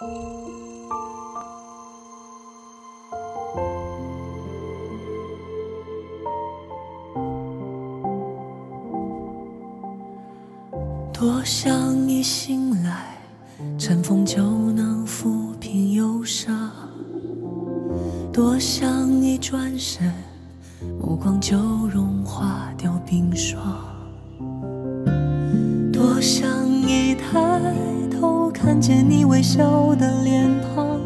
多想一醒来，晨风就能抚平忧伤；多想一转身，目光就融化掉冰霜；多想一抬看见你微笑的脸庞；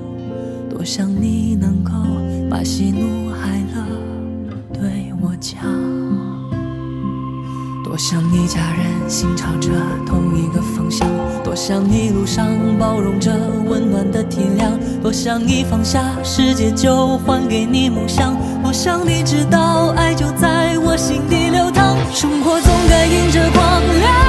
多想你能够把喜怒哀乐对我讲。多想一家人心朝着同一个方向，多想一路上包容着温暖的体谅，多想一放下世界就还给你梦想，多想你知道爱就在我心底流淌，生活总该迎着光亮，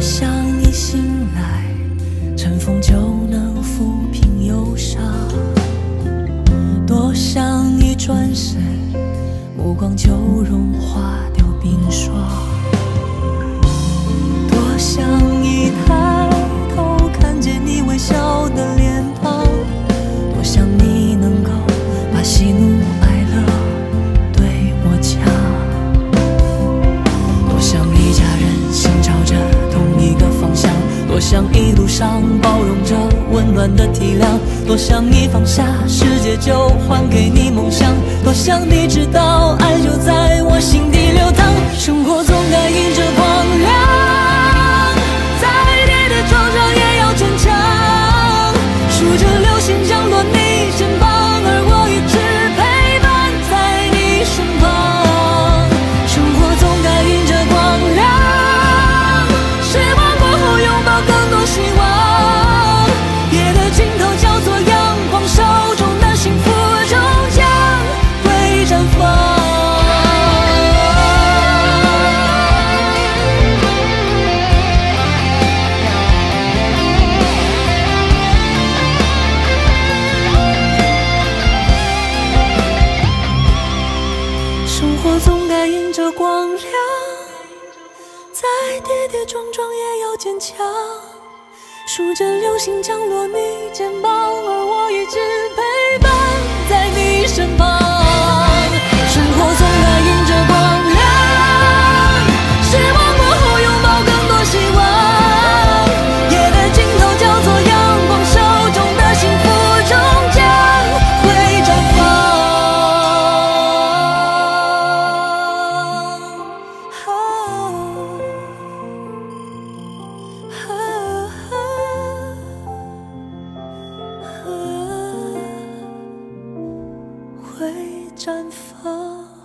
多想一醒来，晨风就能抚平忧伤；多想一转身，目光就融化掉冰霜；想一路上包容着温暖的体谅，多想你放下世界就还给你梦想，多想你知道爱就在我心底流淌，生活总该再跌跌撞撞也要坚强。数着流星降落你肩膀，而我一直陪会绽放。